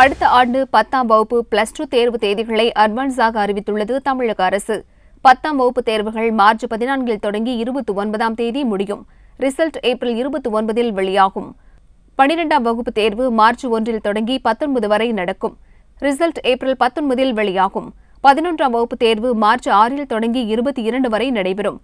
அடுத்த ஆண்டு பத்தாம் வகுப்பு பிளஸ் டூ தேர்வு தேதிகளை அட்வான்ஸாக அறிவித்துள்ளது தமிழக அரசு. பத்தாம் வகுப்பு தேர்வுகள் மார்ச் பதினான்கில் தொடங்கி இருபத்தி ஒன்பதாம் தேதி முடியும். ரிசல்ட் ஏப்ரல் இருபத்தி ஒன்பதில் வெளியாகும். பனிரெண்டாம் வகுப்பு தேர்வு மார்ச் ஒன்றில் தொடங்கி பத்தொன்பது வரை நடக்கும். ரிசல்ட் ஏப்ரல் பத்தொன்பதில் வெளியாகும். பதினொன்றாம் வகுப்பு தேர்வு மார்ச் ஆறில் தொடங்கி இருபத்தி இரண்டு வரை நடைபெறும்.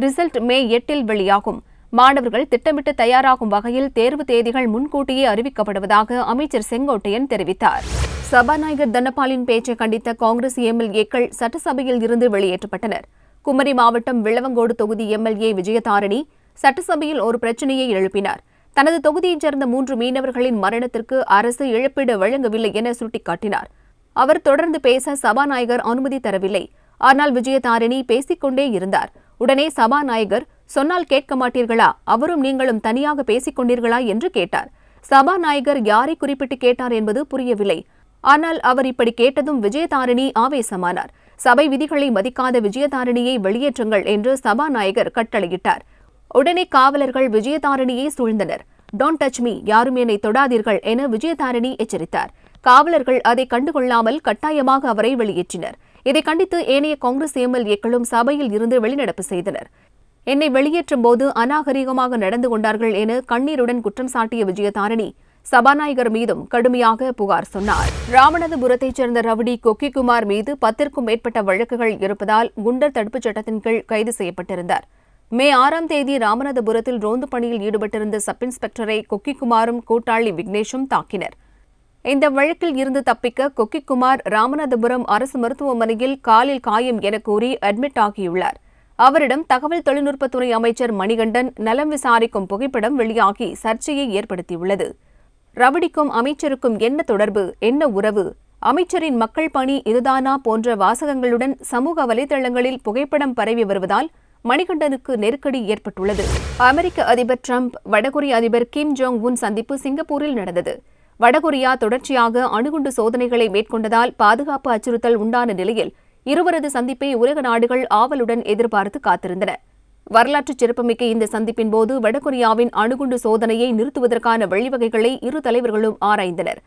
ரிசல்ட் மே எட்டில் வெளியாகும். மாணவர்கள் திட்டமிட்டு தயாராகும் வகையில் தேர்வு தேதிகள் முன்கூட்டியே அறிவிக்கப்படுவதாக அமைச்சர் செங்கோட்டையன் தெரிவித்தார். சபாநாயகர் தனபாலின் பேச்சை கண்டித்த காங்கிரஸ் எம்எல்ஏக்கள் சட்டசபையில் இருந்து வெளியேற்றப்பட்டனர். குமரி மாவட்டம் விளவங்கோடு தொகுதி எம்எல்ஏ விஜயதாரணி சட்டசபையில் ஒரு பிரச்சினையை எழுப்பினார். தனது தொகுதியைச் சேர்ந்த மூன்று மீனவர்களின் மரணத்திற்கு அரசு இழப்பீடு வழங்கவில்லை என சுட்டிக்காட்டினார். அவர் தொடர்ந்து பேச சபாநாயகர் அனுமதி தரவில்லை. ஆனால் விஜயதாரணி பேசிக்கொண்டே இருந்தார். உடனே சபாநாயகர் சொன்னால் கேட்க மாட்டீர்களா? அவரும் நீங்களும் தனியாக பேசிக் கொண்டீர்களா என்று கேட்டார். சபாநாயகர் யாரை குறிப்பிட்டு கேட்டார் என்பது புரியவில்லை. ஆனால் அவர் இப்படி கேட்டதும் விஜயதாரிணி ஆவேசமானார். சபை விதிகளை மதிக்காத விஜயதாரணியை வெளியேற்றுங்கள் என்று சபாநாயகர் கட்டளையிட்டார். உடனே காவலர்கள் விஜயதாரிணியை சூழ்ந்தனர். டோன்ட் டச் மீ யாரும் என்னை தொடாதீர்கள் என விஜயதாரிணி எச்சரித்தார். காவலர்கள் அதை கண்டுகொள்ளாமல் கட்டாயமாக அவரை வெளியேற்றினர். இதை கண்டித்து ஏனைய காங்கிரஸ் எம்எல்ஏக்களும் சபையில் இருந்து வெளிநடப்பு செய்தனர். என்னை வெளியேற்றும் போது அநாகரிகமாக நடந்து கொண்டார்கள் என கண்ணீருடன் குற்றம் சாட்டிய விஜயதாரணி சபாநாயகர் மீதும் கடுமையாக புகார் சொன்னார். ராமநாதபுரத்தைச் சேர்ந்த ரவுடி கொக்கிக்குமார் மீது பத்திற்கும் மேற்பட்ட வழக்குகள் இருப்பதால் குண்டர் தடுப்புச் சட்டத்தின் கீழ் கைது செய்யப்பட்டிருந்தார். மே ஆறாம் தேதி ராமநாதபுரத்தில் ரோந்து பணியில் ஈடுபட்டிருந்த சப் இன்ஸ்பெக்டரை கொக்கிக்குமாரும் கூட்டாளி விக்னேஷும் தாக்கினர். இந்த வழக்கில் இருந்து தப்பிக்க கொக்கிக்குமார் ராமநாதபுரம் அரசு மருத்துவமனையில் காலில் காயம் என கூறி அட்மிட் ஆகியுள்ளார். அவரிடம் தகவல் தொழில்நுட்பத்துறை அமைச்சர் மணிகண்டன் நலம் விசாரிக்கும் புகைப்படம் வெளியாகி சர்ச்சையை ஏற்படுத்தியுள்ளது. ரவடிக்கும் அமைச்சருக்கும் என்ன தொடர்பு என்ன உறவு அமைச்சரின் மக்கள் பணி இதுதானா போன்ற வாசகங்களுடன் சமூக வலைதளங்களில் புகைப்படம் பரவி வருவதால் மணிகண்டனுக்கு நெருக்கடி ஏற்பட்டுள்ளது. அமெரிக்க அதிபர் டிரம்ப் வடகொரிய அதிபர் கிம் ஜோங் உன் சந்திப்பு சிங்கப்பூரில் நடந்தது. வடகொரியா தொடர்ச்சியாக அணுகுண்டு சோதனைகளை மேற்கொண்டதால் பாதுகாப்பு அச்சுறுத்தல் உண்டான நிலையில் இருவரது சந்திப்பை உலக நாடுகள் ஆவலுடன் எதிர்பார்த்து காத்திருந்தன. வரலாற்று சிறப்புமிக்க இந்த சந்திப்பின் போது வடகொரியாவின் அணுகுண்டு சோதனையை நிறுத்துவதற்கான வழிவகைகளை இரு தலைவர்களும் ஆராய்ந்தனர்.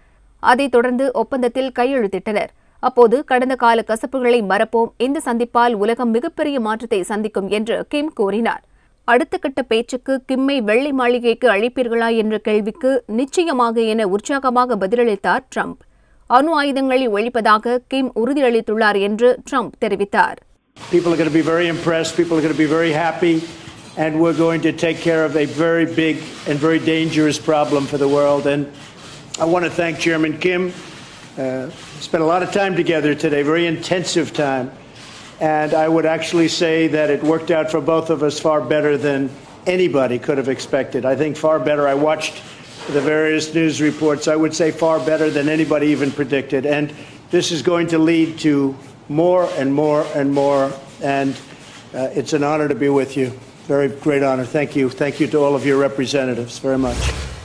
அதைத் தொடர்ந்து ஒப்பந்தத்தில் கையெழுத்திட்டனர். அப்போது கடந்த கால கசப்புகளை மறப்போம் இந்த சந்திப்பால் உலகம் மிகப்பெரிய மாற்றத்தை சந்திக்கும் என்று கிம் கூறினார். அடுத்த கட்ட பேச்சுக்கு கிம்மை வெள்ளை மாளிகைக்கு அழைப்பீர்களா என்ற கேள்விக்கு நிச்சயமாக என உற்சாகமாக பதிலளித்தார் ட்ரம்ப். அணு ஆயுதங்களை ஒழிப்பதாக கிம் உறுதியளித்துள்ளார் என்று ட்ரம்ப் தெரிவித்தார் People are going to be very impressed. People are going to be very happy. And we're going to take care of a very big and very dangerous problem for the world. And I want to thank Chairman Kim. Uh, spent a lot of time together today, very intensive time. And I would actually say that it worked out for both of us far better than anybody could have expected. I think far better. I watched the various news reports. I would say far better than anybody even predicted. And this is going to lead to more and more and more. And uh, it's an honor to be with you. Very great honor. Thank you. Thank you to all of your representatives very much.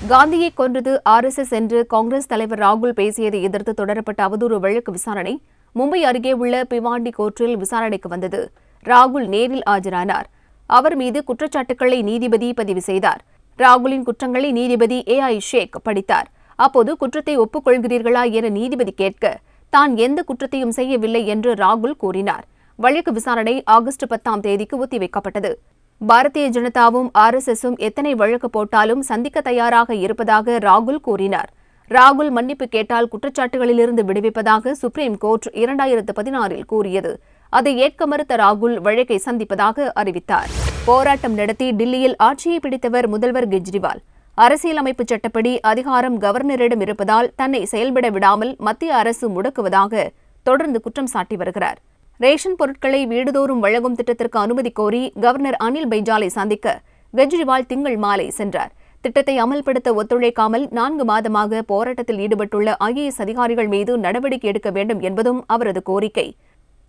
காந்தியை கொன்றது RSS என்று காங்கிரஸ் தலைவர் ராகுல் பேசியதை எதிர்த்து தொடரப்பட்ட அவதூறு வழக்கு விசாரணை மும்பை அருகே உள்ள பிவாண்டி கோர்ட்டில் விசாரணைக்கு வந்தது ராகுல் நேரில் ஆஜரானார் அவர் மீது குற்றச்சாட்டுக்களை நீதிபதி பதிவு செய்தார் ராகுலின் குற்றங்களை நீதிபதி ஏ ஐ ஷேக் படித்தார். அப்போது குற்றத்தை ஒப்புக்கொள்கிறீர்களா என நீதிபதி கேட்க தான் எந்த குற்றத்தையும் செய்யவில்லை என்று ராகுல் கூறினார். வழக்கு விசாரணை ஆகஸ்ட் பத்தாம் தேதிக்கு ஒத்திவைக்கப்பட்டது. பாரதிய ஜனதாவும் ஆர் எஸ் எஸும் எத்தனை வழக்கு போட்டாலும் சந்திக்க தயாராக இருப்பதாக ராகுல் கூறினார். ராகுல் மன்னிப்பு கேட்டால் குற்றச்சாட்டுகளிலிருந்து விடுவிப்பதாக சுப்ரீம் கோர்ட் இரண்டாயிரத்து பதினாறில் கூறியது. அதை ஏற்க மறுத்த ராகுல் வழக்கை சந்திப்பதாக அறிவித்தார். போராட்டம் நடத்தி டில்லியில் ஆட்சியை பிடித்தவர் முதல்வர் கெஜ்ரிவால். அரசியலமைப்பு சட்டப்படி அதிகாரம் கவர்னரிடம் இருப்பதால் தன்னை செயல்பட விடாமல் மத்திய அரசு முடக்குவதாக தொடர்ந்து குற்றம் சாட்டி வருகிறார். ரேஷன் பொருட்களை வீடுதோறும் வழங்கும் திட்டத்திற்கு அனுமதி கோரி கவர்னர் அனில் பைஜாலை சந்திக்க கெஜ்ரிவால் திங்கள் மாலை சென்றார். திட்டத்தை அமல்படுத்த ஒத்துழைக்காமல் நான்கு மாதமாக போராட்டத்தில் ஈடுபட்டுள்ள ஐஏஎஸ் அதிகாரிகள் மீது நடவடிக்கை எடுக்க வேண்டும் என்பதும் அவரது கோரிக்கை.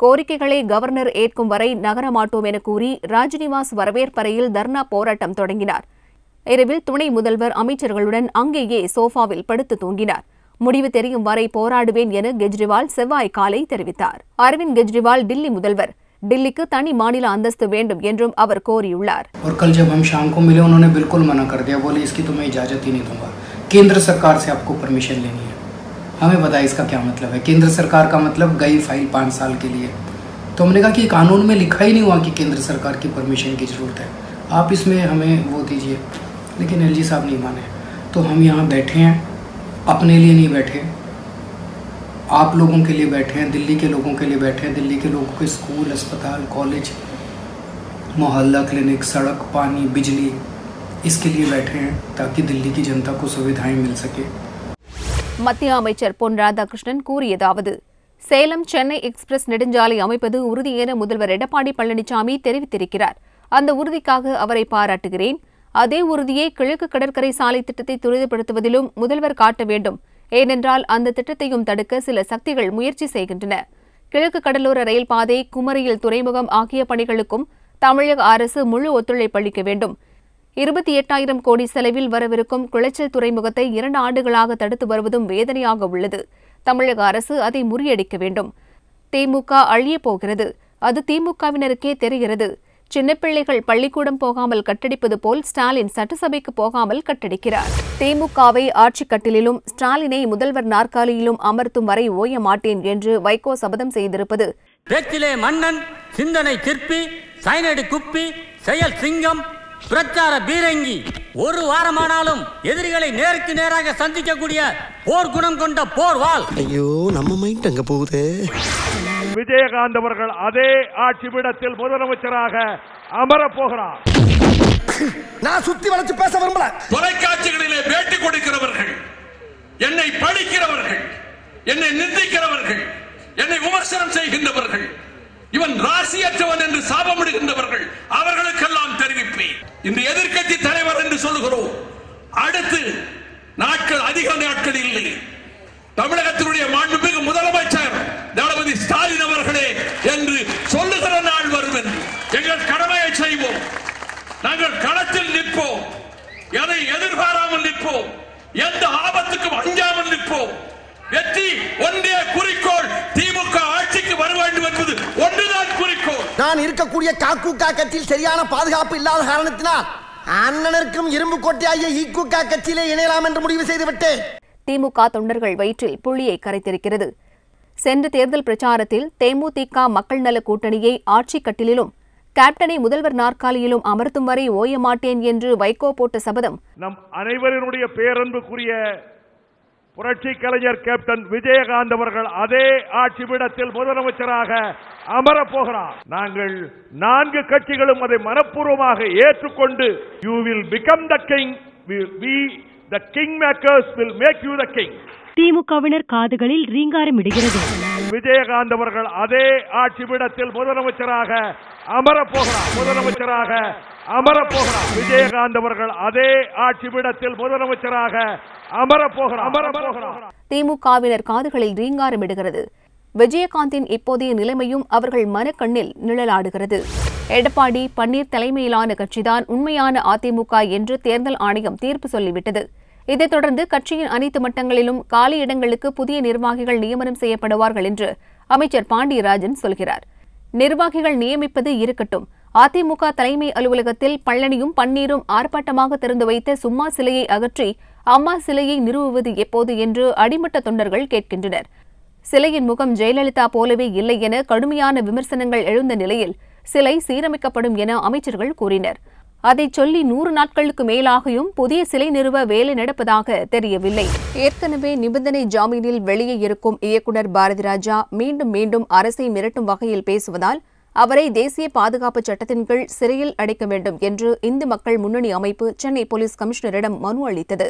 கோரிக்கைகளை கவர்னர் ஏற்கும் வரை நகரமாட்டோம் என கூறி ராஜ்நிவாஸ் வரவேற்பறையில் தர்ணா போராட்டம் தொடங்கினார் இரவில் துணை முதல்வர் அமைச்சர்களுடன் அங்கேயே சோஃபாவில் படுத்து தூங்கினார் முடிவு தெரியும் வரை போராடுவேன் என கெஜ்ரிவால் செவ்வாய் காலை தெரிவித்தார் அரவிந்த் கெஜ்ரிவால் டில்லி முதல்வர் டில்லிக்கு தனி மாநில அந்தஸ்து வேண்டும் என்றும் அவர் கோரியுள்ளார் और कल जब हम शाम को मिले उन्होंने बिल्कुल मना कर दिया बोले इसकी तो मैं इजाज़त ही नहीं दूंगा केंद्र सरकार से आपको परमिशन लेनी है हमें पता है इसका क्या मतलब है? केंद्र सरकार का मतलब गई फ़ाइल पाँच साल के लिए। तो हमने कहा कि कानून में लिखा ही नहीं हुआ कि केंद्र सरकार की परमिशन की ज़रूरत है। आप इसमें हमें वो दीजिए। लेकिन एलजी साहब नहीं माने। तो हम यहाँ बैठे हैं। अपने लिए नहीं बैठे। आप लोगों के लिए बैठे हैं। दिल्ली के लोगों के लिए बैठे हैं। दिल्ली के लोगों के स्कूल, अस्पताल, कॉलेज, मोहल्ला, क्लिनिक, सड़क, पानी, बिजली, इसके लिए बैठे हैं ताकि दिल्ली की जनता को सुविधाएँ मिल सके। மத்திய அமைச்சர் பொன் ராதாகிருஷ்ணன் கூறியதாவது சேலம் சென்னை எக்ஸ்பிரஸ் நெடுஞ்சாலை அமைப்பது உறுதி என முதல்வர் எடப்பாடி பழனிசாமி தெரிவித்திருக்கிறார். அந்த உறுதிக்காக அவரை பாராட்டுகிறேன். அதே உறுதியை கிழக்கு கடற்கரை சாலை திட்டத்தை துரிதப்படுத்துவதிலும் முதல்வர் காட்ட வேண்டும். ஏனென்றால் அந்த திட்டத்தையும் தடுக்க சில சக்திகள் முயற்சி செய்கின்றன. கிழக்கு கடலோர ரயில் பாதை குமரியில் துறைமுகம் ஆகிய பணிகளுக்கும் தமிழக அரசு முழு ஒத்துழைப்பு அளிக்க வேண்டும். இருபத்தி எட்டாயிரம் கோடி செலவில் வரவிருக்கும் குளச்சல் துறைமுகத்தை இரண்டு ஆண்டுகளாக தடுத்து வருவதும் வேதனையாக உள்ளது. தமிழக அரசு அதை முறியடிக்க வேண்டும். திமுக அழியப் போகிறது. அது திமுகவினருக்கே தெரிகிறது. சின்னப்பிள்ளைகள் பள்ளிக்கூடம் போகாமல் கட்டடிப்பது போல் ஸ்டாலின் சட்டசபைக்கு போகாமல் கட்டடிக்கிறார். திமுகவை ஆட்சிக் கட்டிலும் ஸ்டாலினை முதல்வர் நாற்காலியிலும் அமர்த்தும் வரை ஓய மாட்டேன் என்று வைகோ சபதம் செய்திருப்பது பேச்சிலே மன்னன் சிந்தனை திருப்பி சைனடி குப்பி செயல் சிங்கம் பிரச்சார பீரங்கி ஒரு வாரமானாலும் எதிரிகளை நேருக்கு நேராக சந்திக்கக்கூடிய போர் குணம் கொண்ட போர் வாள் ஐயோ நம்ம மைண்ட் அங்க போகுதே. விஜயகாந்த் அவர்கள் அதே ஆட்சி பீடத்தில் முதலமைச்சராக அமரப் போகிறார். நான் சுத்தி வளைச்சு பேச விரும்பல. தொலைக்காட்சிகளிலே பேட்டி கொடுக்கிறவர்கள் என்னை பழிக்கிறவர்கள் என்னை நிந்திக்கிறவர்கள் என்னை விமர்சனம் செய்கின்றவர்கள் இவன் ராசியற்றவன் என்று சாபமிடுகின்றவர்கள் அவர்களுக்கெல்லாம் தெரிவிப்பேன் இந்த எதிர்கட்சி தலைவர் என்று சொல்லுகிறோம். அடுத்து நாட்கள் அதிக நாட்கள் இல்லை. தமிழகத்தினுடைய மாண்புமிகு முதலமைச்சர் தளபதி ஸ்டாலின் அவர்களே என்று சொல்லுகிற நாள் வரும் என்று. எங்கள் கடமையை செய்வோம். நாங்கள் களத்தில் நிற்போம். எதை எதிர்பாராமல் நிற்போம். எந்த ஆபத்துக்கும் அஞ்ச நிற்போம் வெற்றி ஒன்றே குறிக்கோள் திமுக ஆட்சிக்கு வர வேண்டும் என்பது ஒன்றுதான் குறிக்கோள் நான் இருக்கக்கூடிய காக்கூக்கா கட்சியில் சரியான பாதுகாப்பு இல்லாத காரணத்தினால் அண்ணனருக்கும் இரும்பு கோட்டையாகிய ஈக்குக்கா கட்சியிலே இணையலாம் என்று முடிவு செய்து விட்டேன் திமுக தொண்டர்கள் வயிற்றில் புள்ளியை கரைத்திருக்கிறது. சென்ற தேர்தல் பிரச்சாரத்தில் தேமுதிக மக்கள் நல கூட்டணியை ஆட்சிக் கட்டிலிலும் கேப்டனை முதல்வர் நாற்காலியிலும் அமர்த்தும் வரை ஓய மாட்டேன் என்று வைகோ போட்ட சபதம் நம் அனைவரினுடைய பேரன்புக்குரிய புரட்சி கலைஞர் கேப்டன் விஜயகாந்த் அவர்கள் அதே ஆட்சி பீடத்தில் முதலமைச்சராக அமரப் போகிறார். நாங்கள் நான்கு கட்சிகளும் அதை மனப்பூர்வமாக ஏற்றுக்கொண்டு you will become the king we the king makers will make you the king திமுகவினர் காதுகளில் ரீங்காரம் இடுகிறது. விஜயகாந்த் அவர்கள் அதே ஆட்சி பீடத்தில் முதலமைச்சராக அமரப் போகிறார். முதலமைச்சராக அமரப் போகிறார். விஜயகாந்த் அவர்கள் அதே ஆட்சி பீடத்தில் முதலமைச்சராக போகிறார் போகிறார் திமுகவினர் காதுகளில் ரீங்காரமிடுகிறது விஜயகாந்தின் இப்போதைய நிலைமையும் அவர்கள் மனக்கண்ணில் நிழலாடுகிறது. எடப்பாடி பன்னீர் தலைமையிலான கட்சிதான் உண்மையான அதிமுக என்று தேர்தல் ஆணையம் தீர்ப்பு சொல்லிவிட்டது. இதைத் தொடர்ந்து கட்சியின் அனைத்து மட்டங்களிலும் காலி இடங்களுக்கு புதிய நிர்வாகிகள் நியமனம் செய்யப்படுவார்கள் என்று அமைச்சர் பாண்டியராஜன் சொல்கிறார். நிர்வாகிகள் நியமிப்பது இருக்கட்டும். அதிமுக தலைமை அலுவலகத்தில் பழனியும் பன்னீரும் ஆர்ப்பாட்டமாக திறந்து வைத்த சும்மா சிலையை அகற்றி அம்மா சிலையை நிறுவுவது எப்போது என்று அடிமட்ட தொண்டர்கள் கேட்கின்றனர். சிலையின் முகம் ஜெயலலிதா போலவே இல்லை என கடுமையான விமர்சனங்கள் எழுந்த நிலையில் சிலை சீரமைக்கப்படும் என அமைச்சர்கள் கூறினர். அதைச் சொல்லி நூறு நாட்களுக்கு மேலாகியும் புதிய சிலை நிறுவ வேலை நடப்பதாக தெரியவில்லை. ஏற்கனவே நிபந்தனை ஜாமீனில் வெளியே இருக்கும் இயக்குநர் பாரதிராஜா மீண்டும் மீண்டும் அரசை மிரட்டும் வகையில் பேசுவதால் அவரை தேசிய பாதுகாப்பு சட்டத்தின் கீழ் சிறையில் அடைக்க வேண்டும் என்று இந்து மக்கள் முன்னணி அமைப்பு சென்னை போலீஸ் கமிஷனரிடம் மனு அளித்தது.